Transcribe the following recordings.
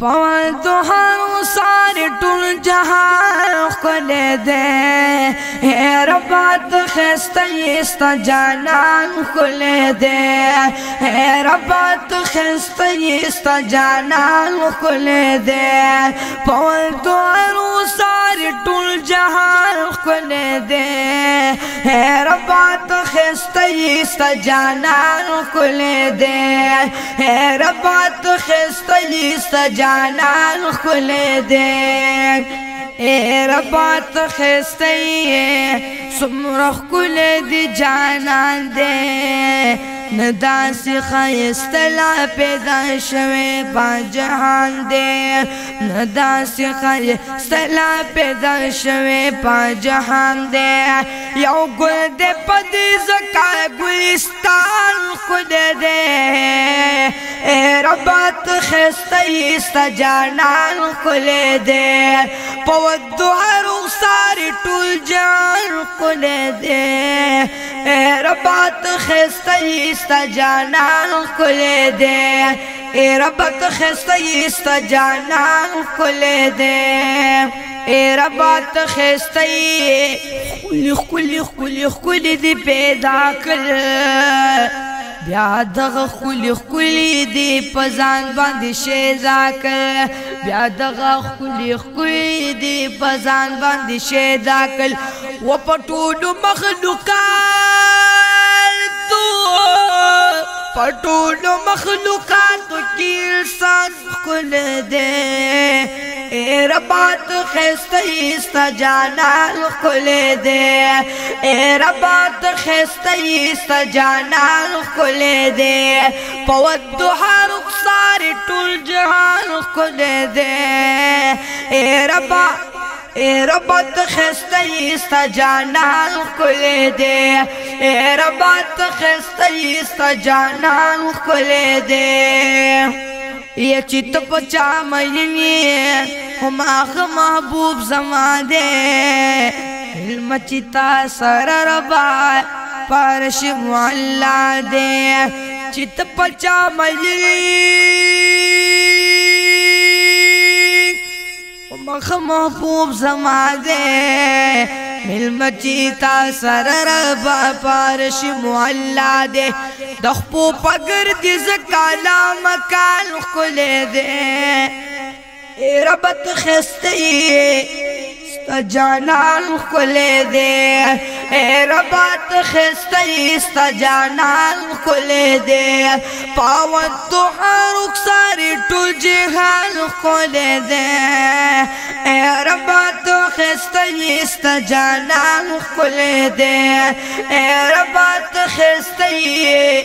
پو تو سارے ٹول جہاں کھلے دے حیر بات خستیستا جان کو لے دے حیر بات خستیستا جانا کو لے دے تو ہر سارے ٹول جہاں کھلے دے حیر بات خستا جانان کل دے اے ربا تو خستا جیستا جانان کل دے اے ربا تو خستای سمرخ کل سمرخ کل دی جانان دے ندا سی خیست لا پیدا شوی پا جهان دی ندا سی خیست لا پیدا شوی پا جهان دی یو گل دی پدی زکا گلستان خود دی اے ربات خیست ایست جانان کل دی پود دوار اغساری ٹول جان کل دی ربت خسته است جانان کله دې اے ربت خسته است جانان کله دې اے ربات خستی خلی خلی خلی خلی دی پیدا کر بیا دغه خلی خلی دی پزان باندې شیدا کر بیا دغه خلی خلی دی پزان باندې شیدا کر و پټو مخلوقات پٹول مخلوقات کی انسان کل دے اے ربات خیستا جانا کل دے اے ربات خیستا جانا کل دے پوت ہر ساری ٹول جہان کل دے اے ربات اے رب تخستی استا جانان کولے دے اے رب تخستی استا جانان کولے دے یہ چت پچا مینی ہما محبوب زما دے علم چتا سر ربا پرش مولا دے چت پچا مینی مخ محبوب زما دے ملم چی تا سر ربا پارش معلا دے دخپو پگر دیز کالا مکال خلے دے اے ربت خستی ستا جانان خلے دے اے ربات خستی استا جانان کھلے دے پاوت تو حرک ساری تو جہان کھلے دے اے ربات خستی استا جانان کھلے دے اے ربات خستی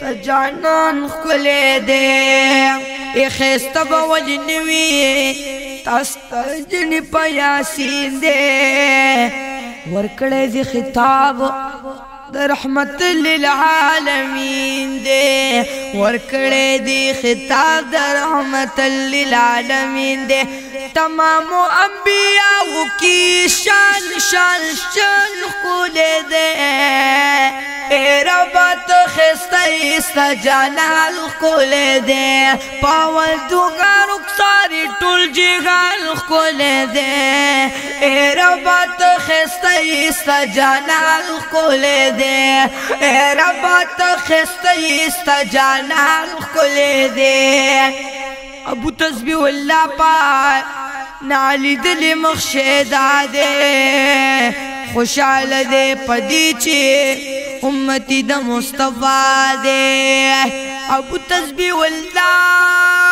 ته جانان خلې دې اخست بوجنوي تاست جن پیاسي دې ورکړې دي خطاب د رحمت للعالمین دې ورکړې دي خطاب د رحمت للعالمین دې تمام انبیاء کی شان شان شان خولې دې ربط خسته است جلال خولې دې پاول دوغه رخصاري ټول جهان کول دے اے ربا تو خستی ستا جانان کول دے اے ربا تو خستی ستا جانان کول دے ابو تسبیح اللہ پاک نالی دل مخشیدا دے خوشحال دے پدی چی امتی دا مصطفیٰ دے ابو تسبیح اللہ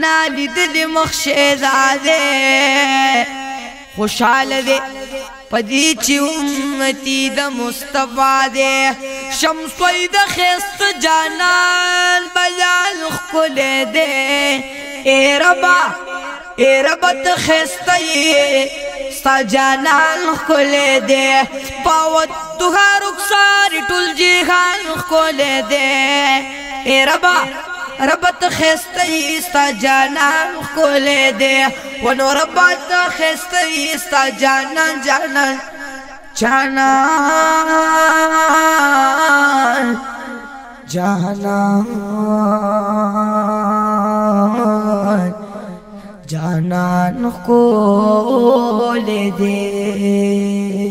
نا لیدل مخ شهزاده خوشاله دې پدې چې امتی د مصطفی دې شمس د خست جانان بیان خپل دې اے ربا اے رب ته خست ستا جانان خپل دې پاوت تو هر رخسار ټول جهان خپل دې اے ربا ربت خستی استا جانان کولے دے ونو ربت خستی استا جانان جانان جانان جانان جانان کولے دے